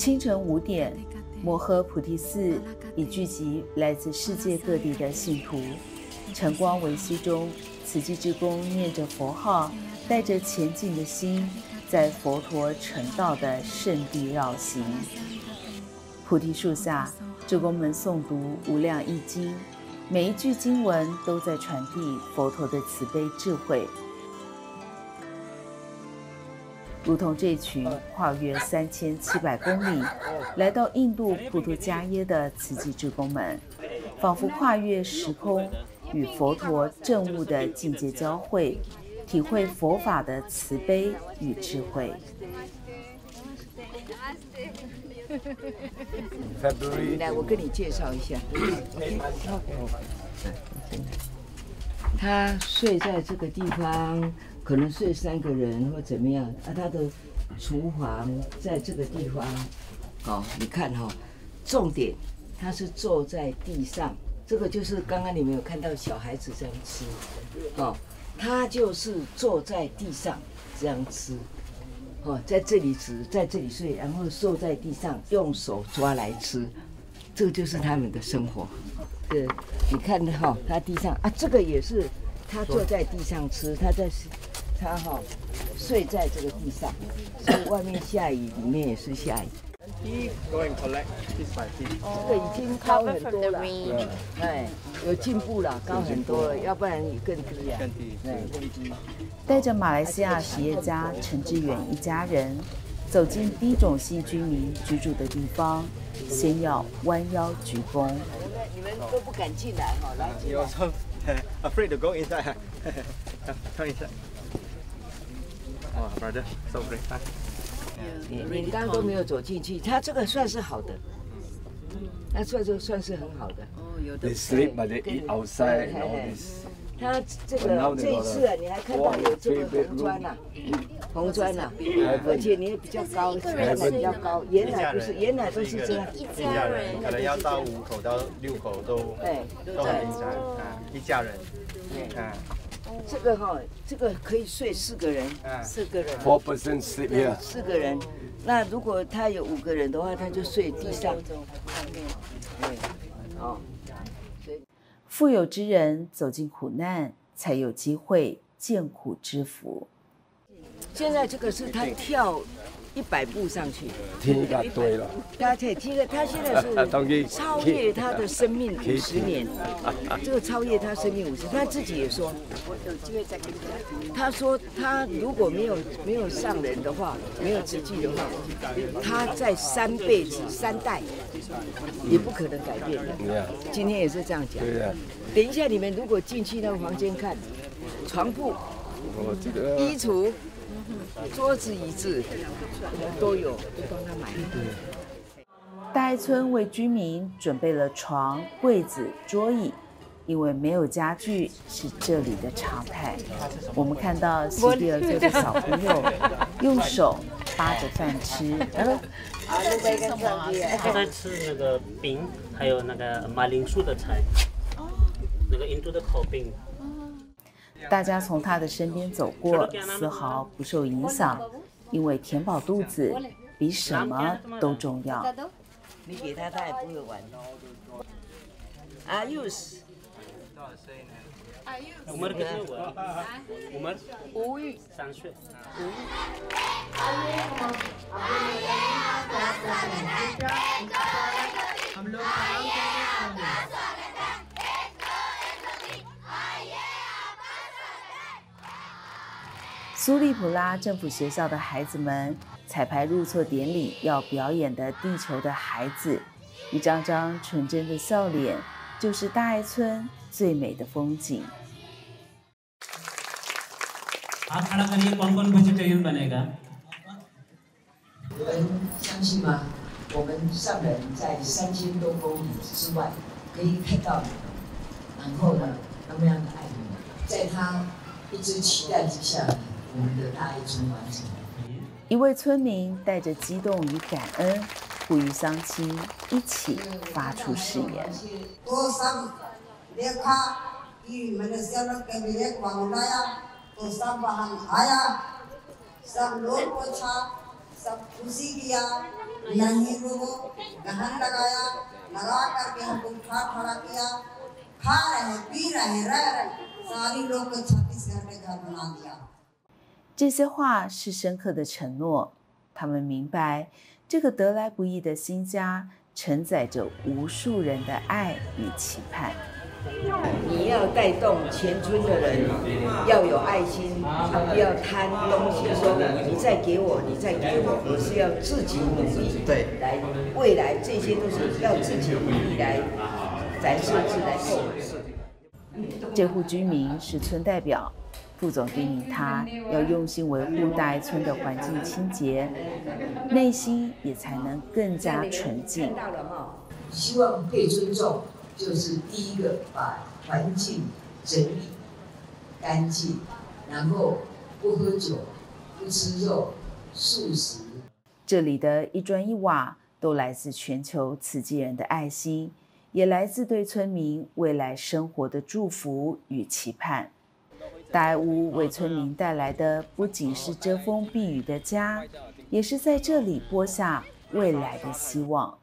清晨五点，摩诃菩提寺已聚集来自世界各地的信徒。晨光维曦中，慈济志工念着佛号，带着前进的心，在佛陀成道的圣地绕行。菩提树下，志工们诵读无量易经，每一句经文都在传递佛陀的慈悲智慧。如同这群跨越三千七百公里，来到印度普陀迦耶的慈济志工们，仿佛跨越时空。与佛陀正悟的境界交汇，体会佛法的慈悲与智慧。来，我跟你介绍一下。他睡在这个地方，可能睡三个人或怎么样。啊，他的厨房在这个地方。哦，你看哈，重点，他是坐在地上。这个就是刚刚你们有看到小孩子这样吃，哦，他就是坐在地上这样吃，哦，在这里吃，在这里睡，然后坐在地上用手抓来吃，这个就是他们的生活。对，你看哈，他地上啊，这个也是他坐在地上吃，他在他哈睡在这个地上，所以外面下雨，里面也是下雨。这个已经高很多了，哎，有进步了，高很多了，要不然你更低啊。更低，更低。带着马来西亚实业家陈志远一家人走进低种姓居民居住的地方，先要弯腰鞠躬。你们都不敢进来哈，来。有时候 afraid to go inside，看一你你刚刚都没有走进去，他这个算是好的，那算就算是很好的。哦，有的。They sleep, but they eat outside. 他这个这一次啊，你还看到有这个红砖呐，红砖呐，而且你也比较高，看起比较高。原来不是，原来都是这样。一家人可能要到五口到六口都，对，都很紧张啊，一家人，啊。这个哈，这个可以睡四个人，四个人，four person sleep here，四个人。那如果他有五个人的话，他就睡地上。哦，富有之人走进苦难，才有机会见苦知福。现在这个是他跳。一百步上去，听他对了。他才听个，他现在是超越他的生命五十年。这个超越他生命五十，他自己也说，他。他说他如果没有没有上人的话，没有慈济的话，他在三辈子三代也不可能改变的。今天也是这样讲。等一下你们如果进去那个房间看，床铺、衣橱。桌子、椅子都有，都帮他买。大爱村为居民准备了床、柜子、桌椅，因为没有家具是这里的常态。我们看到西蒂尔这个小朋友用手扒着饭吃。他在吃那个饼，还有那个马铃薯的菜。那个印度的烤饼。大家从他的身边走过，丝毫不受影响，因为填饱肚子比什么都重要。你给他，他也不会玩。阿 use。五门给我。五门。无语。三岁。苏利普拉政府学校的孩子们彩排入错典礼要表演的《地球的孩子》，一张张纯真的笑脸，就是大爱村最美的风景。你们相信吗？我们上人在三千多公里之外可以看到你，然后呢，那么样的爱你们，在他一直期待之下。我们的大爱村完成。一位村民带着激动与感恩，呼吁乡亲一起发出誓言。 नहीं वो गहन लगाया लगा करके हमको उठा खड़ा किया खा रहे पी रहे रह रहे सारी लोग को छत्तीस घर के घर बना दिया 这些话是深刻的承诺，他们明白这个得来不易的新家承载着无数人的爱与期盼。你要带动全村的人要有爱心，不要贪东西，说你再给我，你再给我，而是要自己努力。对，来未来这些都是要自己努力来展示自来购。这户居民是村代表，副总叮咛他要用心维护大爱村的环境清洁，内心也才能更加纯净。希望被尊重。就是第一个，把环境整理干净，然后不喝酒，不吃肉，素食。这里的一砖一瓦都来自全球慈济人的爱心，也来自对村民未来生活的祝福与期盼。大爱屋为村民带来的不仅是遮风避雨的家，也是在这里播下未来的希望。